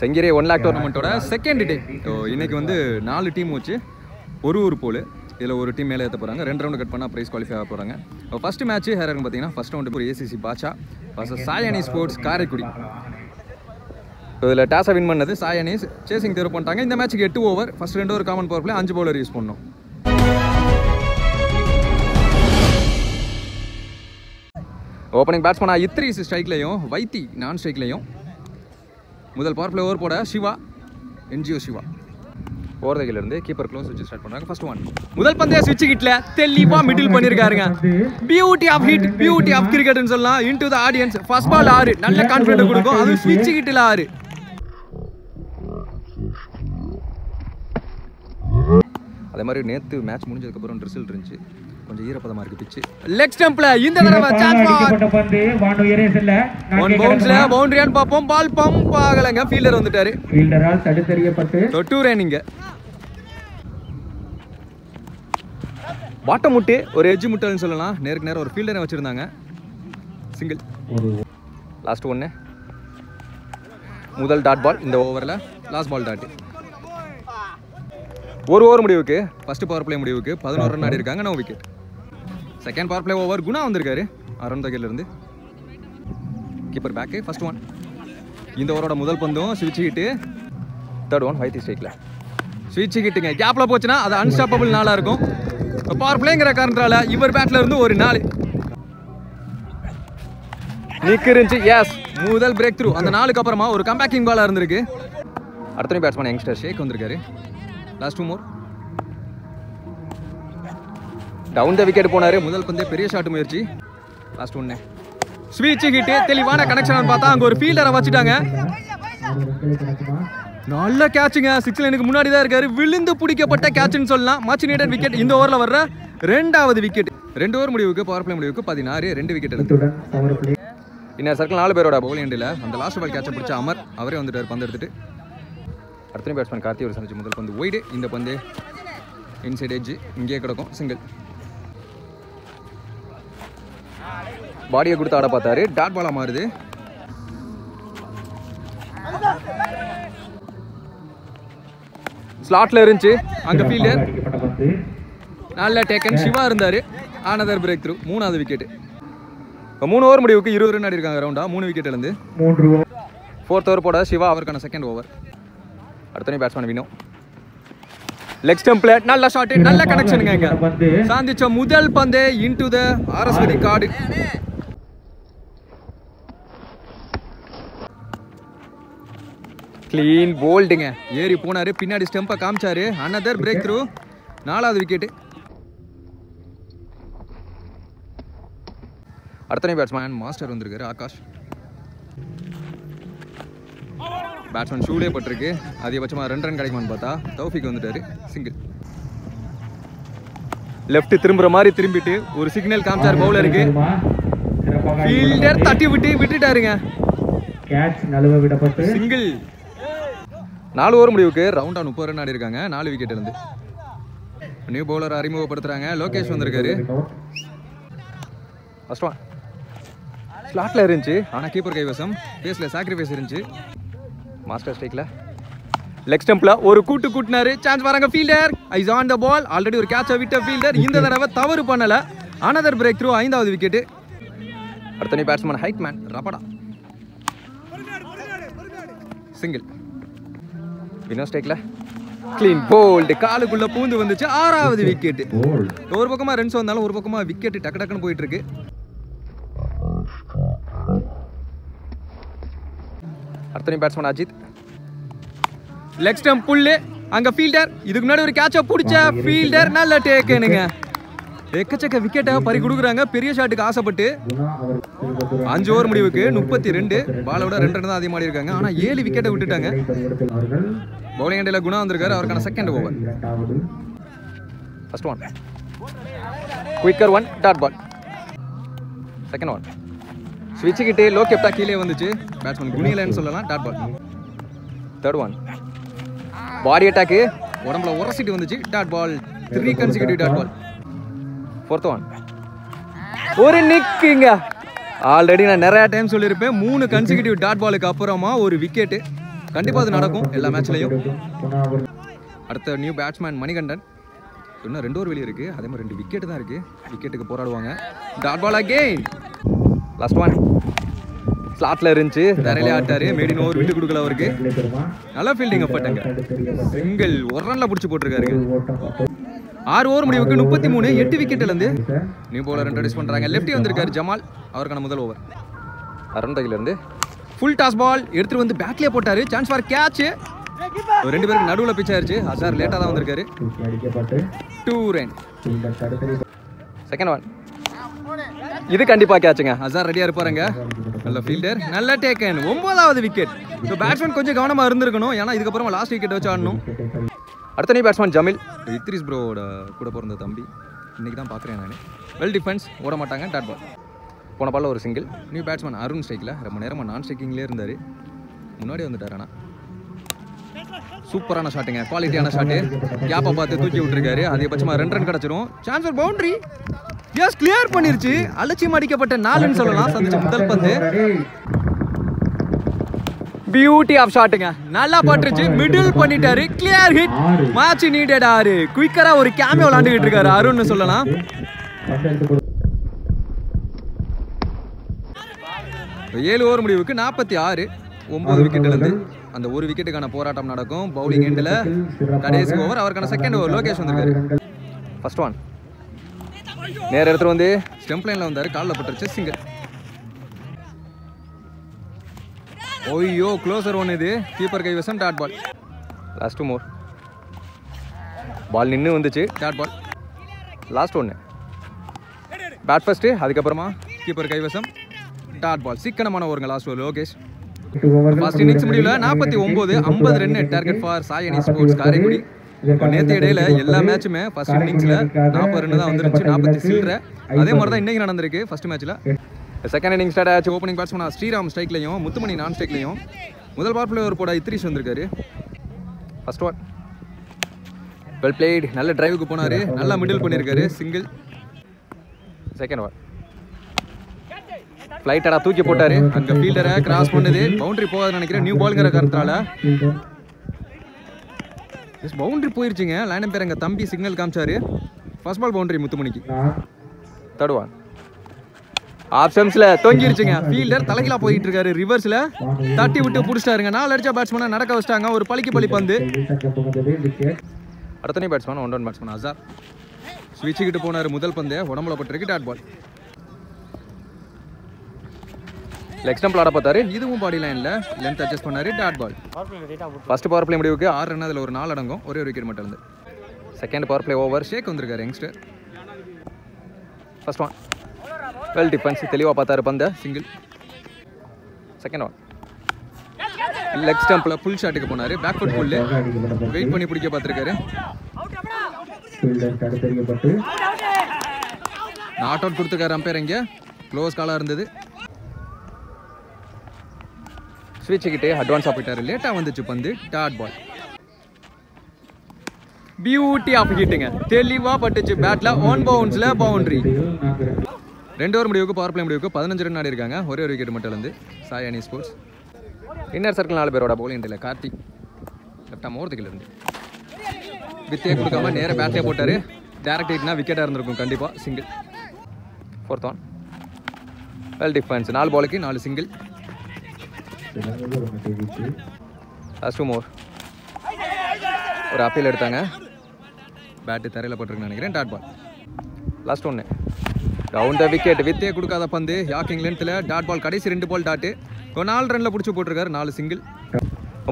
Kengeri one lake டோர்னமெண்ட்டோட second day so இன்னைக்கு வந்து நாலு டீம் வச்சு ஒரு ஒரு போல் இதில் ஒரு டீம் மேலே ஏற்ற போகிறாங்க ரெண்டு ரவுண்டு கட் பண்ணால் ப்ரைஸ் குவாலிஃபை ஆக போகிறாங்க ஃபர்ஸ்ட் மேட்ச் யார் இருக்குன்னு பார்த்தீங்கன்னா ஃபர்ஸ்ட் ரவுண்டு ஒரு ஏசிசி பாச்சா ஃபர்ஸ்ட் சாயணி ஸ்போர்ட்ஸ் காரைக்குடி இதில் டாஸை வின் பண்ணது. சாயனிஸ் சேசிங் தேர்வு பண்ணிட்டாங்க. இந்த மேட்ச்சுக்கு எட்டு ஓவர் ஃபர்ஸ்ட் ரெண்டு ஒரு காமன் பவர் பிளே அஞ்சு பவுலர் யூஸ் பண்ணோம். ஓப்பனிங் பேட்ஸ்மேனா இத்ரிஸ் ஸ்ட்ரைக்லையும் வைத்தி நான் ஸ்ட்ரைக்லையும் முதல் பவர் பிளே ஓவர் போட சிவா என்ஜிஓ சிவா. ஓரதையில இருந்து கீப்பர் க்ளோஸ் வச்சு ஸ்டார்ட் பண்ணாங்க ஃபர்ஸ்ட் ஒன் முதல் பந்தய சுவிட்ச் கிட்ல தெளிவா middle பண்ணிருக்காருங்க. Beauty of hit beauty of கிரிக்கெட்னு சொல்லலாம். Into the audience first ball ஆறு. நல்ல கான்ஃபிடென்ட் கொடுக்கும். அது ஸ்விட்ச் கிட்ல ஆறு. அதே மாதிரி நேற்று மேட்ச் முடிஞ்சதுக்கு அப்புறம் ரிசல்ட் இருந்துச்சு. கொஞ்சம் ஈரப்பதமா இருக்கு பிச்சு லெக் ஸ்டம்ப்ல இந்த தடவை சான்ஸ் பால் பந்து வானுயரே செல்ல ஒன் பவுன்ஸ்ல பவுண்டரியான்னு பார்ப்போம். பால் பம்ப் ஆகலைங்க. ஃபீல்டர் வந்துட்டாரு. ஃபீல்டரால் தடுத்தறியப்பட்டு. தொட்டூரே நீங்க. பாட்டம் முட்டு ஒரு எஜ்ஜு முட்டல்னு சொல்லலாம். நேருக்கு நேரம் ஒரு ஃபீல்டரை வச்சிருந்தாங்க. சிங்கிள் லாஸ்ட் ஒன்று முதல் டாட் பால் இந்த ஓவரில் லாஸ்ட் பால் டாட் ஒரு ஓவர் முடிவுக்கு. ஃபர்ஸ்ட் பவர் பிளே முடிவுக்கு. பதினோரு ரன் ஆடி இருக்காங்க. No wicket second power play over Guna வந்திருக்காரு. அருண்தையிலேருந்து கீப்பர் பேக்கு ஃபர்ஸ்ட் ஒன் இந்த ஓவரோட முதல் பந்தும் ஸ்விட்ச் தேர்ட் ஒன் வைத்தி ஸ்ட்ரைக்கில் ஸ்விட்ச் கேப்பில் போச்சுன்னா அது அன்ஸ்டாப்பபிள் நாளாக இருக்கும். பவர் பிளேங்கிற காரணத்தால் இவர் பேட்டில் இருந்து ஒரு நாள். நிக்கு இருந்துச்சு. எஸ் முதல் பிரேக் த்ரூ அந்த நாளுக்கு அப்புறமா ஒரு கம்பேக்கிங் பாலாக இருந்திருக்கு. அடுத்த பேட்ஸ்மேன் யங்ஸ்டர் ஷேக் வந்திருக்காரு. Last two more down the wicket போனாரு. முதல் பந்தே பெரிய ஷாட் முயற்சி. லாஸ்ட் ஒன்று ஸ்வீச் ஹிட் தெளிவான கனெக்ஷன் பார்த்தா அங்கே ஒரு ஃபீல்டரை வச்சுட்டாங்க. நல்ல கேட்சுங்க சிக்ஸ் லைனுக்கு முன்னாடி தான் இருக்காரு. விழுந்து பிடிக்கப்பட்ட கேட்ச்னு சொல்லலாம். மச் நீடட் விக்கெட் இந்த ஓவரில் வர்ற ரெண்டாவது விக்கெட் ரெண்டு ஓவர் முடிவுக்கு பவர் பிளே முடிவுக்கு பதினாறு ரெண்டு விக்கெட் எடுத்து. இன்னர் சர்க்கிள் நாலு பேரோட பவுல் எண்டில் அந்த லாஸ்ட் பால் கேட்ச பிடிச்ச அமர் அவரே வந்துட்டார் பந்து எடுத்துட்டு. அடுத்த பேட்ஸ்மேன் கார்த்தி ஒரு சந்திச்சு முதல் பந்து ஒய்டு இந்த பந்து இன்சைட் எட்ஜ் இங்கேயே கிடக்கும் சிங்கிள் பாடியை கொடுத்து ஆட பார்த்தாரு. டாட் பாலா மாறுது. ஸ்லாட்ல இருந்துச்சு. அங்க ஃபீல்டர் நல்ல டேக்கன் சிவா இருந்தாரு. ஆனதர் பிரேக் த்ரூ மூணாவது விக்கெட் இப்போ மூணு ஓவர் முடிவுக்கு இருபது ரன் ஆடி இருக்காங்க ரவுண்டா மூணு விக்கெட் இருந்து ஃபோர்த் ஓவர் போட சிவா அவருக்கான செகண்ட் ஓவர் அடுத்த பேட்ஸ்மேன் வினோ. லெக் ஸ்டம்ப்ல நல்ல ஷாட் நல்ல கனெக்ஷனுங்க சாந்திச்ச முதல் பந்து இன்டு த ஆர்எஸ்வதி கார்டு. க்ளீன் போல்டுங்க ஏறி போனாரு பின்னாடி ஸ்டெம்பை காமிச்சாரு. அனதர் பிரேக் த்ரூ நாலாவது விக்கெட்டு அடுத்த பேட்ஸ்மேன் மாஸ்டர் வந்திருக்காரு ஆகாஷ். பேட்ஸ்மேன் ஷூலே பட்டிருக்கு. அதிகபட்சமாக ரெண்டு ரன் கிடைக்குமான்னு பார்த்தா தௌஃபிக் வந்துட்டாரு சிங்கிள் லெஃப்ட் திரும்புற மாதிரி திரும்பிட்டு ஒரு சிக்னல் காமிச்சார் பவுலருக்கு ஃபீல்டர் தட்டி விட்டு விட்டுட்டாருங்க. கேட்ச் நழுவ விடப்பட்டு. சிங்கிள் நாலு ஓவர் முடிவுக்கு ரவுண்டா முப்பது ரன் ஆடி இருக்காங்க நாலு விக்கெட் இருந்து நியூ பவுலர் அறிமுகப்படுத்துறாங்க. லோகேஷ் வந்திருக்காரு. ஃபர்ஸ்ட் ஒன் ஸ்லாட்ல இருந்துச்சு. ஆனால் கீப்பர் கைவசம். பேஸில் சாக்ரிஃபைஸ் இருந்துச்சு. மாஸ்டர் ஸ்ட்ரைக்ல லெக் ஸ்டம்ப்ல ஒரு கூட்டு கூட்டினாரு. சான்ஸ் வராங்க fielder eyes on the ball already ஒரு கேட்சை விட்ட ஃபீல்டர் இந்த தடவை தவறு பண்ணல. அனதர் பிரேக் த்ரூ ஐந்தாவது விக்கெட்டு அடுத்த batsman height man Rabada single Vino ஸ்டேக்ல clean bowled காலுக்குள்ள பூந்து வந்துச்சு. ஆறாவது விக்கெட் போல் ஒரு பக்கமா ரன்ஸ் வந்தாலும் ஒரு பக்கமா விக்கெட் டக்கு டக்குன்னு போயிட்டு இருக்கு அடுத்த பேட்ஸ்மேன் அஜித். லெக் ஸ்டம்ப் புல்லு அங்க ஃபீல்டர் இதுக்கு முன்னாடி ஒரு கேட்ச பிடிச்ச ஃபீல்டர் நல்ல டேக்கனுங்க எக்கச்சக்க விக்கெட்டை பறி கொடுக்குறாங்க. பெரிய ஷாட்டுக்கு ஆசைப்பட்டு. அஞ்சு ஓவர் முடிவுக்கு முப்பத்தி ரெண்டு. பாலோட ரெண்டு. ரன் தான் அதிகமாக இருக்காங்க. ஆனா ஏழு விக்கெட்டை விட்டுட்டாங்க. பவுலிங் அண்டியில் குணா வந்திருக்காரு. அவருக்கான second over first one quicker one dot ball second one ஸ்விட்சுக்கிட்டே low கெப்டா கீழே வந்துச்சு. பேட்ஸ்மேன் குனியலன்னு சொல்லலாம் dot ball third one body attack உடம்புல உரசிட்டு வந்துச்சு. Dot ball three consecutive dot ball fourth one ஒரு நிக்குங்க ஆல்ரெடி நான் நிறைய டைம் சொல்லியிருப்பேன். மூணு கன்சிக்யூட்டிவ் டாட் பாலுக்கு அப்புறமா ஒரு விக்கெட்டு கண்டிப்பாக அது நடக்கும். எல்லா மேட்ச்லையும் அடுத்த நியூ பேட்ஸ்மேன் மணிகண்டன். இன்னும் ரெண்டு ஓவர் வெளியே இருக்குது அதே மாதிரி ரெண்டு விக்கெட் தான் இருக்குது விக்கெட்டுக்கு போராடுவாங்க. Dot ball again last one ஸ்லாட்டில் இருந்துச்சு. தரையிலே ஆட்டாரு மேடின் ஓவர் விட்டு கொடுக்கல அவருக்கு. நல்ல ஃபீல்டிங் அப்பட்டங்க சிங்கிள் ஒரு ரன்ல பிடிச்சி போட்டிருக்காரு. ஆறு ஓவர் முடிவுக்கு முப்பத்தி மூணு எட்டு விக்கெட்ல இருந்து சார் நியூ பவுலர் இன்ட்ரடியூஸ் பண்றாங்க. லெஃப்டி வந்திருக்காரு ஜமால். அவருக்கான முதல் ஓவர் அருண் தகில இருந்து ஃபுல் டாஸ் பால் எடுத்துட்டு வந்து பேட்லயே போட்டாரு. சான்ஸ் ஃபார் கேட்ச் ரெண்டு பேருக்கு நடுவுல பிச் ஆயிருச்சு. அசார் லேட்டா தான் வந்திருக்காரு. டூ ரன் செகண்ட் ஒன் இது கண்டிப்பா கேட்சுங்க அசார் ரெடியா இருப்பாருங்க. நல்ல ஃபீல்டர் நல்ல டேக்கன் ஒன்பதாவது விக்கெட் ஸோ பேட்ஸ்மேன் கொஞ்சம் கவனமா இருந்திருக்கணும். ஏன்னா இதுக்கப்புறம் லாஸ்ட் விக்கெட் வச்சு ஆடணும். அடுத்த நீ பேட்ஸ்மேன் ஜமில். இத்ரிஸ் ப்ரோவோட கூட பிறந்த தம்பி. இன்னைக்கு தான் பார்க்குறேன் நான். வெல் டிஃபென்ஸ் ஓட மாட்டாங்க. டாட் பால் போன பால்ல ஒரு சிங்கிள் நியூ பேட்ஸ்மேன் அருண் ஸ்ட்ரைக்கில் ரொம்ப நேரமாக நான் ஸ்ட்ரைக்கிங்லேயே இருந்தார். முன்னாடி வந்துட்டார் ஆனால் சூப்பரான ஷாட்டுங்க குவாலிட்டியான ஷாட்டு கேப்பை பார்த்து தூக்கி விட்டுருக்காரு. அதிகபட்சமாக ரெண்டு ரன் கிடச்சிரும். சான்ஸ் ஒரு பவுண்டரி எஸ் கிளியர் பண்ணிருச்சு. அலட்சியம் அடிக்கப்பட்ட நாலுன்னு சொல்லலாம். சந்திச்ச முதல் பந்து. பியூட்டி ஆஃப் ஷாட்டுங்க நல்லா பட்டுருச்சு. மிடில் பண்ணிட்டாரு. கிளியர் ஹிட் மேட்ச் நீடட் ஆறு. குயிக்கரா ஒரு கேமியோ விளாண்டுகிட்டு இருக்காரு. அருண்னு சொல்லலாம் பந்து எடுத்து கொடு ஏழு ஓவர் முடிவுக்கு நாற்பத்தி ஆறு ஒன்பது விக்கெட்ல இருந்து அந்த ஒரு விக்கெட்டுக்கான போராட்டம் நடக்கும். பவுலிங் எண்டில் கடைசி ஓவர் அவருக்கான செகண்ட் ஓவர் லோகேஷ் வந்திருக்காரு. ஃபர்ஸ்ட் ஒன் நேர இடத்துல வந்து ஸ்டெம்ப் லைன்ல வந்தாரு. காலில் பட்டுருச்சு சிங்கர் ஓய்யோ க்ளோசர் ஒன் இது. கீப்பர் கைவசம் dot ball last more ball நின்று வந்துச்சு. டாட் பால் லாஸ்ட் ஒன்று பேட் ஃபர்ஸ்ட்டு அதுக்கப்புறமா கீப்பர் கைவசம் டாட் பால். சிக்கனமான ஓவருங்க last over Lokesh. First innings முடியல. நாற்பத்தி ஒன்பது ஐம்பது run target for Sayani sports Karaikudi. நேற்று இடையில எல்லா மேட்சுமே ஃபர்ஸ்ட் இன்னிங்ஸ்ல நாற்பது ரன் தான் வந்துருச்சு நாற்பத்தி சில்லற அதே மாதிரி தான் இன்னைக்கு நடந்திருக்கு ஃபர்ஸ்ட் மேட்ச்ல செகண்ட் இன்னிங் ஸ்டார்ட் ஆச்சு. ஓப்பனிங் பேட்ஸ்மேன் ஸ்ரீராம் ஸ்ட்ரைக்லையும் முத்துமணி நான் ஸ்ட்ரைக்லையும் முதல் பால் பிளேயர் போட இத்ரிஷ் வந்திருக்காரு. ஃபர்ஸ்ட் ஒன் வெல் பிளேட் நல்ல டிரைவுக்கு போனாரு. நல்லா மிடில் பண்ணியிருக்காரு சிங்கிள் செகண்ட் ஒன் ஃப்ளைட்டடா தூக்கி போட்டாரு. அங்க ஃபீல்டரை கிராஸ் பண்ணுது. பவுண்டரி போகாதுன்னு நினைக்கிறேன். நியூ பால்ங்கிற காரணத்தால எஸ் பவுண்டரி போயிருச்சுங்க. லேண்டம் பேர் எங்கள் தம்பி சிக்னல் காமிச்சாரு. ஃபர்ஸ்ட் பால் பவுண்டரி முத்துமணிக்கு. நான் தடுவான். ஆப்ஷன்ஸ்ல தொங்கிருச்சுங்க. ஃபீல்டர் தலைகீழா போயிட்டு இருக்காரு. ரிவர்ஸ்ல தட்டி விட்டு புடிச்சிட்டாருங்க. நாலு அடிச்சா பேட்ஸ்மேனை நடக்க வச்சிட்டாங்க. ஒரு பலிக்கு பழி பந்து. அடுத்தனே batsman one down batsman Azhar ஸ்விட்சுக்கிட்டு போனாரு முதல் பந்து. உடம்புல பட்டிருக்கு டாட் பால் லெக் ஸ்டம்பில் ஆட பார்த்தாரு. இதுவும் பாடி லைனில் லென்த் அட்ஜஸ்ட் பண்ணாரு dot ball first power play முடிவுக்கு ஆறு ரன் அதில் ஒரு நாலு அடங்கும். ஒரே ஒரு விக்கெட் மட்டும் இருந்து second power play over Sheikh வந்திருக்காரு youngster first one well defence தெளிவாக பார்த்தாரு பந்த சிங்கிள் செகண்ட் ஒன் லெக் ஸ்டம்பில் ஃபுல் ஷாட்டுக்கு போனார். பேக் ஃபுட் ஃபுல்லு வெயிட் பண்ணி பிடிக்க பார்த்துருக்காரு. நாட் அவுட் கொடுத்துருக்காரு அம்பையர் இங்கே. க்ளோஸ் காலாக இருந்தது. ஸ்விட்சுக்கிட்டே அட்வான்ஸாக ஆஃபிட்டார் லேட்டாக வந்துச்சு பந்து. டாட் பால் பியூட்டி ஆஃப் ஹிட்டுங்க தெளிவாக பட்டுச்சு பேட்டில் ஒன் பவுன்ஸில் பவுண்ட்ரி ரெண்டு ஓவர் முடிவுக்கு பவர் பிளே முடிவுக்கு பதினஞ்சு ரன் ஆடி இருக்காங்க. ஒரே ஒரு விக்கெட் மட்டும் வந்து சாய் அணி ஸ்போர்ட்ஸ் இன்னர் சர்க்கிள் நாலு பேரோட போலிங் இல்லை கார்த்திக் லெஃப்டாக மோர்த்துக்கில் இருந்து. வித்தே கொடுக்காம நேராக பேட்டே போட்டார். டேரக்ட் ஹிட்னா விக்கெட்டாக இருந்திருக்கும் கண்டிப்பாக single fourth one well defence நாலு பாலுக்கு நாலு single last two last more ஒரு அப்பீல் எடுத்தாங்க. பேட்டு தரையில் போட்டிருக்குன்னு நினைக்கிறேன். டாட் பால் லாஸ்ட் ஒன்று டவுன் த விக்கெட் வித்தே கொடுக்காத பந்து. யாக்கிங் லென்த்தில் டாட் பால் கடைசி ரெண்டு பால் டாட்டு இப்போ நாலு ரனில் பிடிச்சி போட்டிருக்காரு. நாலு சிங்கிள்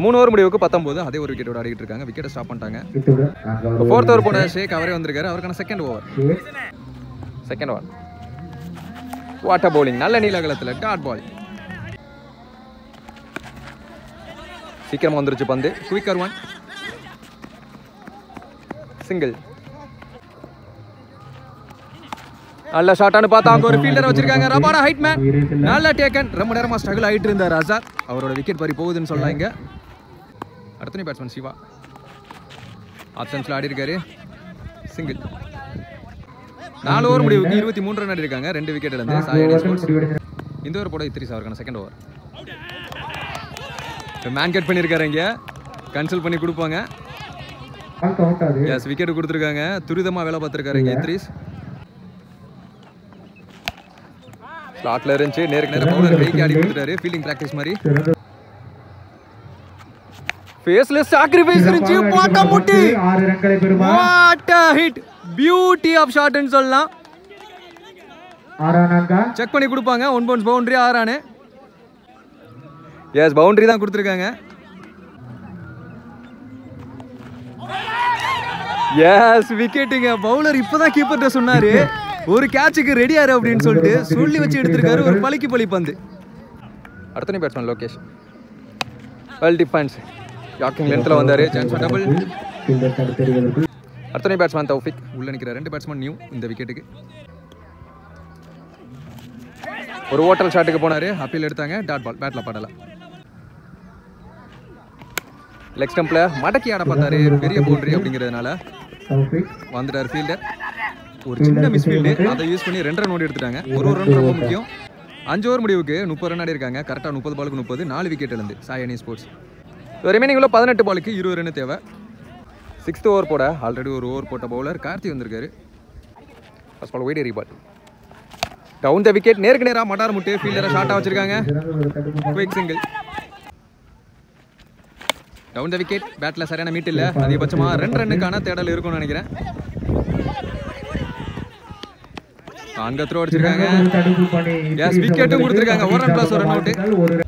மூணு ஓவர் முடிவுக்கு பத்தொம்போது அதே ஒரு விக்கெட்டோட ஆடிக்கிட்டு இருக்காங்க. விக்கெட்டை ஸ்டாப் பண்ணிட்டாங்க. ஃபோர்த் ஓவர் போன ஷேக் அவரே வந்திருக்காரு. அவருக்கான second over over second over what a bowling நல்ல நீலகலத்தில் டாட் பால் சீக்கிரமா வந்துருச்சு பந்து. குவிக்கர் ஒன் சிங்கிள் நல்ல ஷாட்டானு பார்த்தா அங்க ஒரு ஃபீல்டர் வச்சிருக்காங்க. ரபாடா ஹைட் மேன் நல்ல டேக்கன் ரொம்ப நேரமா ஸ்ட்ரகிள் ஆயிட்டு இருந்தார் அசார் அவரோட விக்கெட் பறி போகுதுன்னு சொல்லலாம் இங்க. அடுத்த பேட்ஸ்மேன் சிவா. ஆப்ஷன்ஸ்ல ஆடி இருக்காரு சிங்கிள் நாலு ஓவர் முடிவுக்கு இருபத்தி மூன்று ரன் இருக்காங்க ரெண்டு விக்கெட் இருந்து சாய் இந்த ஓவர் போட இத்திரிஸ் அவருக்கான செகண்ட் ஓவர் மேன் கட் பண்ணியிருக்காரு இங்கே. கன்சல்ட் பண்ணி கொடுப்பாங்க. எஸ் விக்கெட் கொடுத்துருக்காங்க. துரிதமாக வேலை பார்த்துருக்காரு இங்கே த்ரீஸ் ஸ்லாட்டில் இருந்துச்சு. நேருக்கு நேரம் பவுலர் கைக்கு ஆடி கொடுத்துட்டாரு. ஃபீல்டிங் ப்ராக்டிஸ் மாதிரி. சிறந்த ஃபேஸ்ல சாக்ரிஃபைஸ் இருந்துச்சு. பாட்டா முட்டி. What a hit beauty of ஷாட்னு சொல்லலாம். செக் பண்ணி கொடுப்பாங்க. ஒன் பவுன்ஸ் பவுண்டரி ஆறானு. எஸ் பவுண்டரி தான் கொடுத்துருக்காங்க. எஸ் விக்கெட்டுங்க பவுலர் இப்போதான் கீப்பர்கிட்ட சொன்னாரு. ஒரு கேட்சுக்கு ரெடி அப்படின்னு சொல்லிட்டு சுள்ளி வச்சு எடுத்திருக்காரு. ஒரு பலிக்கு பலி பந்து. அடுத்த batsman Lokesh. Well defence yorking லென்த்தில் வந்தார். சான்ஸ் டபுள் ஃபீல்டர் தடுத்தெறிவதற்கு பேட்ஸ்மேன் தௌஃபிக். உள்ள நிற்கிற ரெண்டு பேட்ஸ்மேன் நியூ இந்த விக்கெட்டுக்கு ஒரு ஓட்டல் ஷாட்டுக்கு போனார். அப்பீல் எடுத்தாங்க. டாட் பால் பேட்டில் படல. லெக் ஸ்டம்ப்ல மடக்கி ஆட பார்த்தாரு பெரிய பவுண்டரி அப்படிங்கிறதுனால வந்துட்டார் ஃபீல்டர் ஒரு சின்ன மிஸ் ஃபீல்டு அதை யூஸ் பண்ணி ரெண்டு ரன் ஓடி எடுத்துட்டாங்க. ஒரு ஒரு ரன் ரொம்ப முக்கியம். அஞ்சு ஓவர் முடிவுக்கு முப்பது ரன் ஆடி இருக்காங்க. கரெக்டாக முப்பது பாலுக்கு முப்பது நாலு விக்கெட் இழந்து. சாயனி ஸ்போர்ட்ஸ் ரிமைனிங் உள்ள பதினெட்டு பாலுக்கு இருபது ரன் தேவை. சிக்ஸ்த் ஓவர் போட ஆல்ரெடி ஒரு ஓவர் போட்ட பவுலர் கார்த்தி வந்திருக்காரு. First ball wide ball down the wicket நேருக்கு நேராக மட்டார் முட்டு ஃபீல்டரை ஷார்ட்டாக வச்சிருக்காங்க. Quick single down the wicket battle சரியான மீட் இல்ல. அதிகபட்சமா ரெண்டு ரன்னுக்கான தேடல் இருக்கும்னு நினைக்கிறேன். அங்க த்ரோ அடிச்சிருக்காங்க. எஸ் விக்கெட்டும் கொடுத்துருக்காங்க கொடுத்திருக்காங்க. ஒரு ரன் ப்ளஸ் ஒரு ரன் அவுட்டு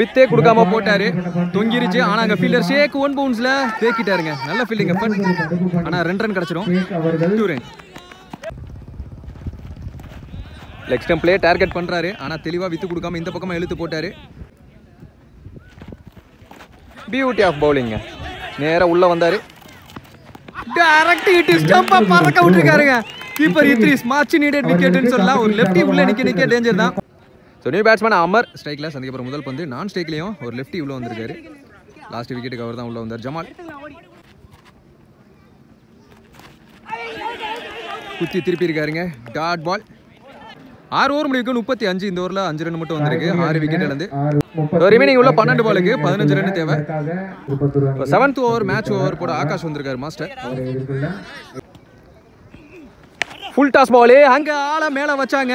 வித்தே கொடுக்காம போட்டாரு. தொங்கிருச்சு. ஆனா அங்க ஃபீல்டர் ஷேக் ஒன் பவுன்ஸ்ல தேக்கிட்டாருங்க. நல்ல ஃபீல்டிங் ஆனா ரெண்டு ரன் கிடைச்சிடும் Sheikh two run leg stump play target பண்றாரு. ஆனா தெளிவா வித்து கொடுக்காம இந்த பக்கமா இழுத்து போட்டாரு. பியூட்டி ஆஃப் பவுலிங்க நேராக உள்ள வந்தாரு. டைரக்ட் இஸ் ஸ்டம்ப பறக்க விட்டுருக்காருங்க. கீப்பர் இத்ரிஸ் மச் நீடட் விக்கெட்னு சொல்லலாம். ஒரு லெஃப்டி உள்ள நிக்க நிக்க டேஞ்சர் தான். ஸோ நியூ பேட்ஸ்மேன் அமர் ஸ்ட்ரைக்ல போகிற முதல் பந்து. நான் ஸ்ட்ரைக்லேயும் ஒரு லெஃப்டி உள்ள வந்திருக்காரு. லாஸ்ட் விக்கெட்டுக்கு அவர் தான் உள்ள வந்தார் ஜமால். குத்தி திருப்பி இருக்காருங்க. டாட் பால் ஆறு ஓவர் முடிவுக்கு முப்பத்தி அஞ்சு இந்த ஓவரில் அஞ்சு ரன் மட்டும் வந்திருக்கு. ஆறு விக்கெட் இழந்து. ரிமைனிங் உள்ள பன்னெண்டு பாலுக்கு பதினஞ்சு ரன் தேவை. இப்போ செவன்த் ஓவர் மேட்ச் ஓவர் போட ஆகாஷ் வந்திருக்காரு மாஸ்டர் ஃபுல் டாஸ் பாலு அங்க ஆளை மேல வச்சாங்க.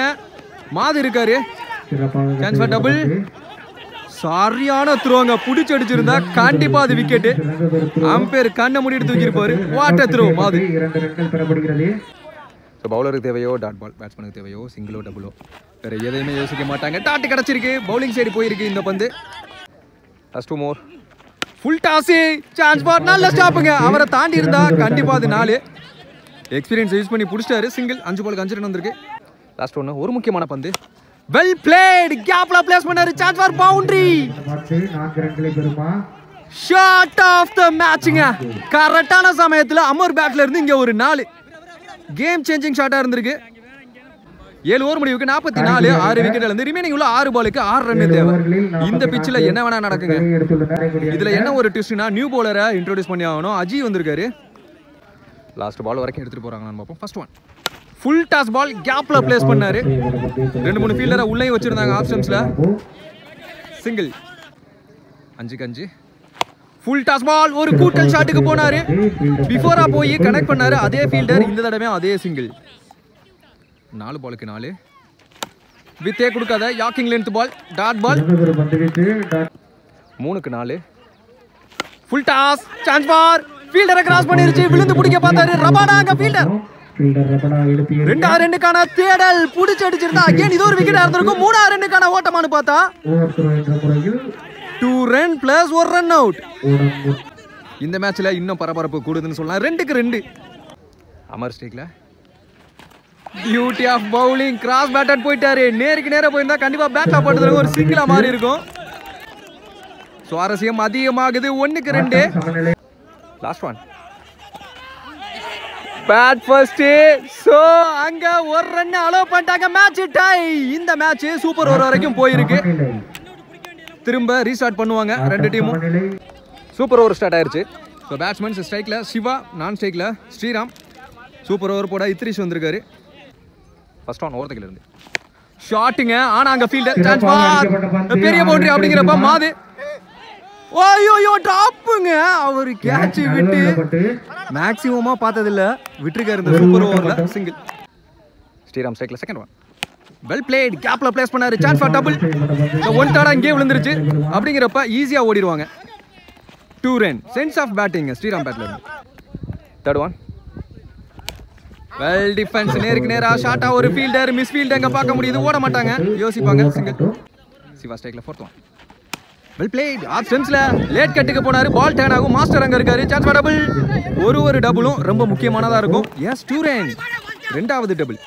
மாது இருக்காரு. சான்ஸ் ஃபார் டபுள் சரியான த்ரோங்க புடிச்சு அடிச்சிருந்தா கண்டிப்பா அது விக்கெட் சிறந்ததொரு throw. அம்பேர் கண்ணை மூடிட்டு தூக்கிருப்பாரு வாட்ட த்ரோ மாது. இரண்டு ரன்கள் பெறப்படுகிறது. ஸோ பவுலருக்கு தேவையோ டாட் பால் பேட்ஸ்மேனுக்கு தேவையோ சிங்கிளோ டபுளோ வேறு எதையுமே யோசிக்க மாட்டாங்க. டாட்டு கிடச்சிருக்கு. பவுலிங் சைடு போயிருக்கு இந்த பந்து. First more full toss chance for நல்ல ஸ்டாப்புங்க அவரை தாண்டி இருந்தா கண்டிப்பாக அது நாலு. எக்ஸ்பீரியன்ஸ் யூஸ் பண்ணி பிடிச்சிட்டாரு. சிங்கிள் அஞ்சு பாலுக்கு அஞ்சு ரன் வந்திருக்கு. லாஸ்ட் ஒன்று ஒரு முக்கியமான பந்து. வெல் பிளேட் கேப்ல பிளேஸ் பண்ணாரு. Chance for boundary shot of the மேட்சுங்க கரெக்டான சமயத்தில் அமர் பேட்ல இருந்து இங்க ஒரு நாலு. கேம் சேஞ்சிங் ஷாட்டா இருந்திருக்கு. ஏழு ஓவர் முடிவுக்கு நாற்பத்தி நாலு ஆறு விக்கெட் இருந்து ரிமைனிங் உள்ள ஆறு பாலுக்கு ஆறு ரன் தேவை. இந்த பிச்சில் என்ன வேணா நடக்குங்க. இதுல என்ன ஒரு ட்விஸ்ட்னா நியூ பவுலரை இன்ட்ரோடியூஸ் பண்ணி ஆகணும். அஜி வந்திருக்காரு. லாஸ்ட் பால் வரைக்கும் எடுத்துட்டு போறாங்கன்னு பார்ப்போம். First one full toss ball கேப்ல பிளேஸ் பண்ணாரு. ரெண்டு மூணு ஃபீல்டரை உள்ளே வச்சிருந்தாங்க ஆப்ஷன்ஸ்ல சிங்கிள் அஞ்சுக்கு அஞ்சு. ஃபுல் டாஸ் பால் ஒரு கூட்டல் ஷாட்டுக்கு போனாரு. பிஃபோரா போய் கனெக்ட் பண்ணாரு அதே ஃபீல்டர் இந்த தடவை அதே சிங்கிள் நாலு பாலுக்கு நாலு. வித்தே கொடுக்காத யாக்கிங் லென்த் பால் டாட் பால் மூணுக்கு நாலு. ஃபுல் டாஸ் சான்ஸ் பார் ஃபீல்டரை கிராஸ் பண்ணிருச்சு விழுந்து பிடிக்க பார்த்தாரு. ரபாடா அங்க ஃபீல்டர் ரெண்டா ரெண்டுக்கான தேடல் புடிச்சு அடிச்சிருந்தா. அகைன் இது ஒரு விக்கெட் இருந்திருக்கும்? மூணா ரெண்டுக்கான ஓட்டமானு பார்த்தா. டூ ரன் பிளஸ் ஒரு ரன் அவுட் இந்த மேட்ச்ல இன்னும் பரபரப்பு கூடுதுன்னு சொல்லலாம். ரெண்டுக்கு ரெண்டு. Amar ஸ்டேக்ல. Beauty of bowling cross batted போயிட்டாரு. நேருக்கு நேரம் போயிருந்தா கண்டிப்பா பேட்ல போட்டதுல ஒரு சிங்கிளா மாறி இருக்கும். சுவாரஸ்யம் அதிகமாகுது. ஒன்னுக்கு ரெண்டு. Last one pad first so அங்க ஒரு ரன் அலோவ் பண்ணிட்டாங்க. மேட்ச் டை இந்த மேட்ச் சூப்பர் ஓவர் வரைக்கும் போயிருக்கு. திரும்ப ரீஸ்டார்ட் பண்ணுவாங்க ரெண்டு டீமும் சூப்பர் ஓவர் ஸ்டார்ட் ஆயிருச்சு. ஸோ பேட்ஸ்மேன்ஸ் ஸ்ட்ரைக்கில் சிவா நான் ஸ்ட்ரைக்கில் ஸ்ரீராம். சூப்பர் ஓவர் போட இத்ரிஷ் வந்திருக்காரு. ஃபர்ஸ்ட் ஆன் ஓவரத்துக்கு இருந்து. ஷாட்டுங்க ஆனா அங்க ஃபீல்டர் சான்ஸ். பெரிய பவுண்டரி அப்படிங்கிறப்ப மாது. ஓய்யோ டாப்புங்க அவர் கேட்ச் விட்டு மேக்ஸிமமா பார்த்ததில்ல. விட்டுருக்காரு இந்த சூப்பர் ஓவர்ல சிங்கிள் ஸ்ரீராம் ஸ்ட்ரைக்ல செகண்ட் ஒன் வெல் பிளேட் கேப்ல பிளேஸ் பண்ணாரு. சான்ஸ் ஃபார் டபுள் ஒன் டாடா இங்கே விழுந்துருச்சு. அப்படிங்கிறப்ப ஈஸியாக ஓடிடுவாங்க two run sense of batting Sriram battle third one well defence நேருக்கு நேரா ஷார்ட்டா ஒரு ஃபீல்டர் மிஸ் ஃபீல்டர் அங்கே பார்க்க முடியுது. ஓட மாட்டாங்க. யோசிப்பாங்க. Single Siva ஸ்ட்ரைக்ல fourth one well played off சென்ஸ்ல late கட்டுக்கு போனாரு. பால் டேன் ஆகும். மாஸ்டர் அங்கே இருக்காரு. சான்ஸ் ஃபார் டபுள் ஒரு ஒரு டபுளும் ரொம்ப முக்கியமானதாக இருக்கும். எஸ் டூ ரன் ரெண்டாவது டபுள்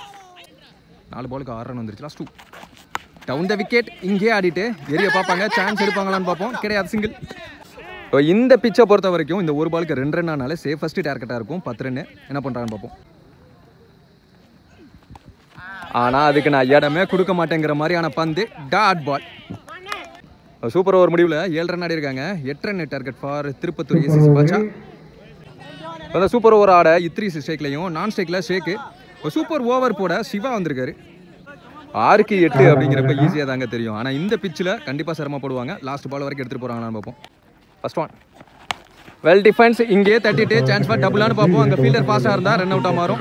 நாலு பாலுக்கு ஆறு ரன் வந்துருச்சு. Last two down the wicket இங்கேயே ஆடிட்டு எரிய பார்ப்பாங்க. சான்ஸ் எடுப்பாங்களான்னு பார்ப்போம். கிடையாது சிங்கிள் இப்போ இந்த பிச்சை பொறுத்த வரைக்கும் இந்த ஒரு பாலுக்கு ரெண்டு ரன் ஆனாலே சேஃபஸ்ட் டார்கெட்டாக இருக்கும். பத்து ரன் என்ன பண்ணுறாங்கன்னு பார்ப்போம். ஆனால் அதுக்கு நான் இடமே கொடுக்க மாட்டேங்கிற மாதிரியான பந்து டாட் பால் சூப்பர் ஓவர் முடிவில் ஏழு ரன் ஆடி இருக்காங்க எட்டு run target for Tirupattur ACC பாச்சா அந்த சூப்பர் ஓவர் ஆட இத்ரி ஸ்டேக்லையும் நான் ஸ்டேக்கில் ஷேக்கு சூப்பர் ஓவர் போட சிவா வந்திருக்காரு. ஆறுக்கு எட்டு அப்படிங்கிறப்ப ஈஸியாக தாங்க தெரியும். ஆனால் இந்த பிச்சில் கண்டிப்பாக சிரமப்படுவாங்க லாஸ்ட் பால் வரைக்கும் எடுத்துகிட்டு போகிறாங்களான்னு பார்ப்போம். ஃபர்ஸ்ட் ஒன் வெல் டிஃபென்ஸ் இங்கே தட்டிட்டு சான்ஸ் ஃபார் டபுளான்னு பார்ப்போம். அங்கே ஃபீல்டர் பாஸாக இருந்தால் ரன் அவுட்டாக மாறும்.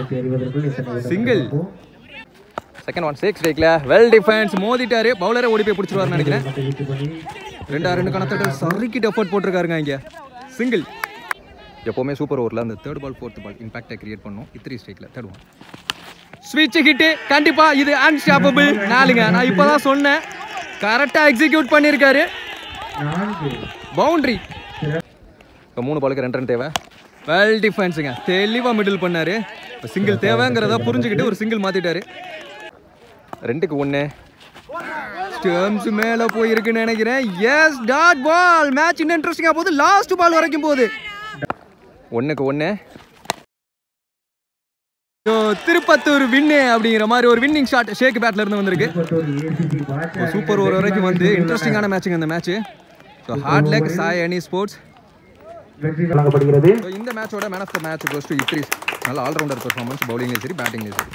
சிங்கிள் செகண்ட் ஒன் சிக்ஸ் டேக்கில் வெல் டிஃபென்ஸ் மோதிட்டாரு. பவுலரை ஓடி போய் பிடிச்சிருவாருன்னு நினைக்கிறேன். ரெண்டா ரெண்டு கணத்தட்ட சறுக்கிட்டு எஃபர்ட் போட்டிருக்காருங்க இங்கே. சிங்கிள் எப்போவுமே சூப்பர் ஓவரில் அந்த தேர்ட் பால் ஃபோர்த் பால் இம்பாக்டை கிரியேட் பண்ணும். இத்திரி ஸ்ட்ரைக்கில் தேர்ட் ஒன் ஸ்விட்ச் ஹிட்டு கண்டிப்பா இது அன்ஸ்டாப்பபிள் நாலுங்க நான் இப்போதான் சொன்னேன். கரெக்டாக எக்ஸிக்யூட் பண்ணியிருக்காரு பவுண்டரி இப்போ மூணு பாலுக்கு ரெண்டு ரன் தேவை. வெல் டிஃபென்ஸுங்க தெளிவாக மிடில் பண்ணாரு. சிங்கிள் தேவைங்கிறத புரிஞ்சுக்கிட்டு ஒரு சிங்கிள் மாற்றிட்டாரு ரெண்டுக்கு ஒன்று ஸ்டெம்ஸ் மேலே போயிருக்குன்னு நினைக்கிறேன். எஸ் டாட் பால் மேட்ச் இன்னும் இன்ட்ரெஸ்டிங்காக போகுது. லாஸ்ட் பால் வரைக்கும் போகுது. ஒன்றுக்கு ஒன்று திருப்பத்தூர் வின்னு அப்படிங்கிற மாதிரி ஒரு வின்னிங் ஷாட் ஷேக் பேட்ல இருந்து வந்திருக்கு. சூப்பர் ஓவர் வரைக்கும் வந்து இன்ட்ரெஸ்டிங்கான மேட்சுங்க இந்த match so hard luck Sai அனி ஸ்போர்ட்ஸ் இந்த மேட்சோட man of the match goes to Idris நல்ல ஆல்ரவுண்டர் பெர்ஃபார்மன்ஸ் பவுலிங்லேயும் சரி பேட்டிங்லேயும் சரி.